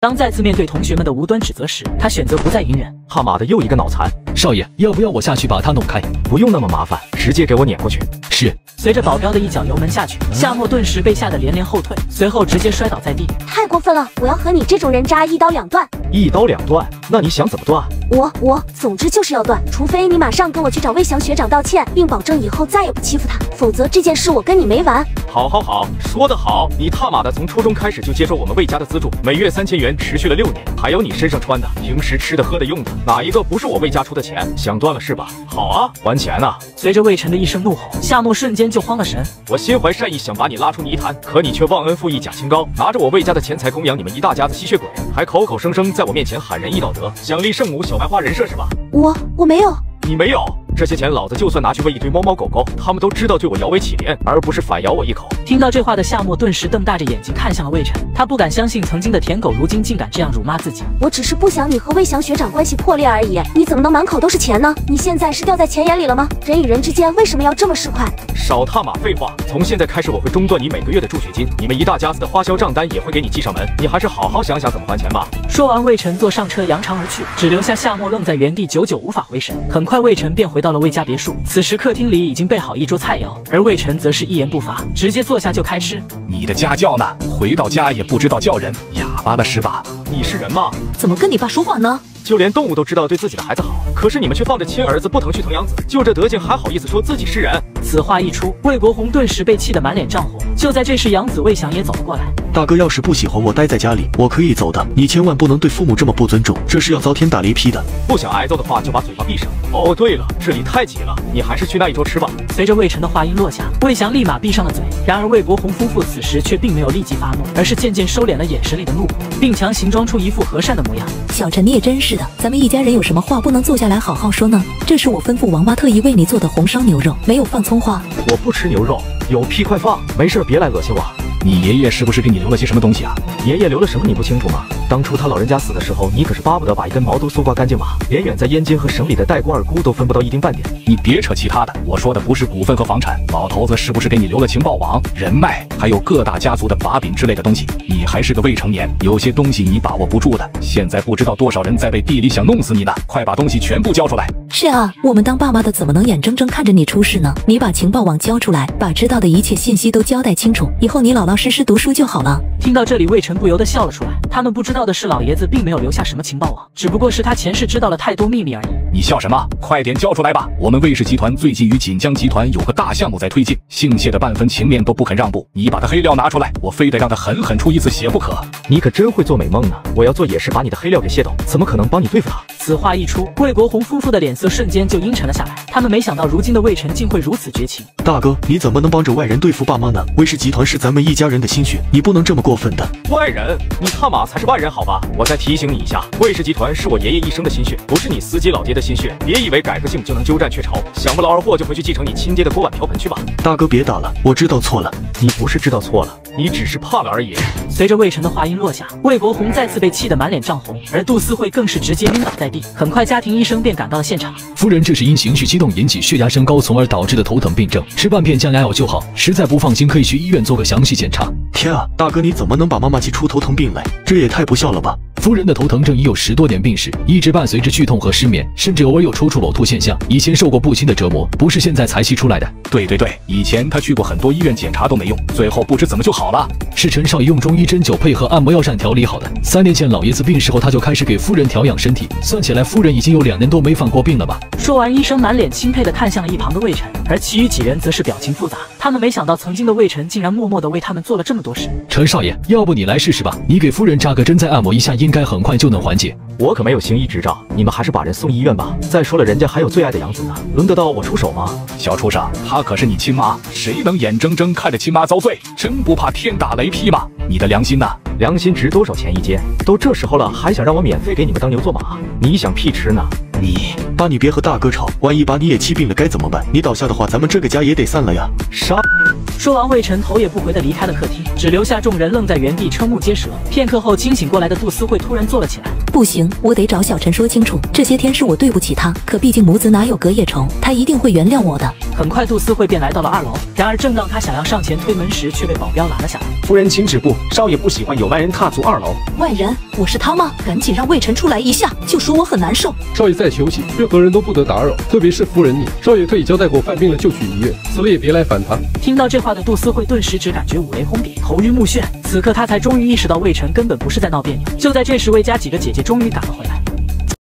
当再次面对同学们的无端指责时，他选择不再隐忍。他妈的，又一个脑残！少爷，要不要我下去把他弄开？不用那么麻烦，直接给我撵过去。是。随着保镖的一脚油门下去，夏沫顿时被吓得连连后退，随后直接摔倒在地。太过分了！我要和你这种人渣一刀两断。一刀两断？那你想怎么断？我我，总之就是要断，除非你马上跟我去找魏翔学长道歉，并保证以后再也不欺负他，否则这件事我跟你没完。好，好，好，说得好！你他妈的从初中开始就接受我们魏家的资助，每月三千元，持续了六年，还有你身上穿的，平时吃的、喝的、用的，哪一个不是我魏家出的钱？想断了是吧？好啊，还钱啊！随着魏晨的一声怒吼，夏沫瞬间就慌了神。我心怀善意，想把你拉出泥潭，可你却忘恩负义，假清高，拿着我魏家的钱财供养你们一大家子吸血鬼，还口口声声在我面前喊仁义道德，想立圣母小白花人设是吧？我我没有，你没有。这些钱，老子就算拿去喂一堆猫猫狗狗，他们都知道对我摇尾乞怜，而不是反咬我一口。听到这话的夏沫顿时瞪大着眼睛看向了魏晨，他不敢相信曾经的舔狗，如今竟敢这样辱骂自己。我只是不想你和魏翔学长关系破裂而已，你怎么能满口都是钱呢？你现在是掉在钱眼里了吗？人与人之间为什么要这么市侩？少他妈废话！从现在开始，我会中断你每个月的助学金，你们一大家子的花销账单也会给你寄上门，你还是好好想想怎么还钱吧。说完，魏晨坐上车扬长而去，只留下夏沫愣在原地，久久无法回神。很快，魏晨便回到了魏家别墅。此时客厅里已经备好一桌菜肴，而魏晨则是一言不发，直接坐下就开吃。你的家教呢？回到家也不知道叫人，哑巴了是吧？你是人吗？怎么跟你爸说话呢？就连动物都知道对自己的孩子好，可是你们却放着亲儿子不疼去疼养子，就这德行还好意思说自己是人？此话一出，魏国红顿时被气得满脸涨红。就在这时，养子魏翔也走了过来。大哥，要是不喜欢我待在家里，我可以走的。你千万不能对父母这么不尊重，这是要遭天打雷劈的。不想挨揍的话，就把嘴巴闭上。哦，对了，这里太挤了，你还是去那一桌吃吧。随着魏晨的话音落下，魏翔立马闭上了嘴。然而魏国红夫妇此时却并没有立即发怒，而是渐渐收敛了眼神里的怒火，并强行装出一副和善的模样。小陈，你也真是的，咱们一家人有什么话不能坐下来好好说呢？这是我吩咐王八特意为你做的红烧牛肉，没有放葱花。我不吃牛肉，有屁快放！没事，别来恶心我。你爷爷是不是给你留了些什么东西啊？爷爷留了什么你不清楚吗？当初他老人家死的时候，你可是巴不得把一根毛都搜刮干净吧？连远在燕京和省里的代姑二姑都分不到一丁半点。你别扯其他的，我说的不是股份和房产。老头子是不是给你留了情报网、人脉，还有各大家族的把柄之类的东西？你还是个未成年，有些东西你把握不住的。现在不知道多少人在背地里想弄死你呢！快把东西全部交出来！是啊，我们当爸妈的怎么能眼睁睁看着你出事呢？你把情报网交出来，把知道的一切信息都交代清楚，以后你老老实实读书就好了。听到这里，魏晨不由得笑了出来。他们不知道的是，老爷子并没有留下什么情报网，只不过是他前世知道了太多秘密而已。你笑什么？快点交出来吧！我们魏氏集团最近与锦江集团有个大项目在推进，姓谢的半分情面都不肯让步。你把他黑料拿出来，我非得让他狠狠出一次血不可。你可真会做美梦呢！我要做也是把你的黑料给泄露，怎么可能帮你对付他？此话一出，魏国红夫妇的脸色瞬间就阴沉了下来。他们没想到，如今的魏晨竟会如此绝情。大哥，你怎么能帮着外人对付爸妈呢？魏氏集团是咱们一家人的心血，你不能这么过分的。外人？你他妈才是外人好吧？我再提醒你一下，魏氏集团是我爷爷一生的心血，不是你司机老爹的心血。别以为改个姓就能鸠占鹊巢，想不劳而获就回去继承你亲爹的锅碗瓢盆去吧。大哥别打了，我知道错了。你不是知道错了，你只是怕了而已。随着魏晨的话音落下，魏国红再次被气得满脸涨红，而杜思慧更是直接晕倒在地。很快，家庭医生便赶到了现场。夫人，这是因情绪激动引起血压升高，从而导致的头疼病症，吃半片降压药就好。实在不放心，可以去医院做个详细检查。天啊，大哥你怎么能把妈妈气出头疼病来？这也太不孝了吧！夫人的头疼症已有十多年病史，一直伴随着剧痛和失眠，甚至偶尔有抽搐、呕吐现象。以前受过不轻的折磨，不是现在才气出来的。对对对，以前他去过很多医院检查都没用，最后不知怎么就好了。是陈少爷用中医针灸配合按摩药膳调理好的。三年前老爷子病逝后，他就开始给夫人调养身体。算起来，夫人已经有两年多没犯过病了吧？说完，医生满脸钦佩地看向了一旁的魏晨，而其余几人则是表情复杂。他们没想到，曾经的魏晨竟然默默地为他们做了这么多事。陈少爷，要不你来试试吧？你给夫人扎个针，再按摩一下，应该很快就能缓解。我可没有行医执照，你们还是把人送医院吧。再说了，人家还有最爱的养子呢，轮得到我出手吗？小畜生，她可是你亲妈，谁能眼睁睁看着亲妈遭罪？真不怕天打雷劈吗？你的良心呢？良心值多少钱一斤？都这时候了，还想让我免费给你们当牛做马？你想屁吃呢？你。爸，你别和大哥吵，万一把你也气病了该怎么办？你倒下的话，咱们这个家也得散了呀。杀！说完，魏晨头也不回的离开了客厅，只留下众人愣在原地瞠目结舌。片刻后，清醒过来的杜思慧突然坐了起来。不行，我得找小陈说清楚，这些天是我对不起他，可毕竟母子哪有隔夜仇，他一定会原谅我的。很快，杜思慧便来到了二楼。然而，正当他想要上前推门时，却被保镖拦了下来。夫人，请止步，少爷不喜欢有外人踏足二楼。外人？我是他吗？赶紧让魏晨出来一下，就说我很难受。少爷在休息，任何人都不得打扰，特别是夫人你。少爷特意交代过，犯病了就去医院，死了也别来烦他。听到这话的杜思慧顿时只感觉五雷轰顶，头晕目眩。此刻他才终于意识到魏晨根本不是在闹别扭。就在这时，魏家几个姐姐终于赶了回来。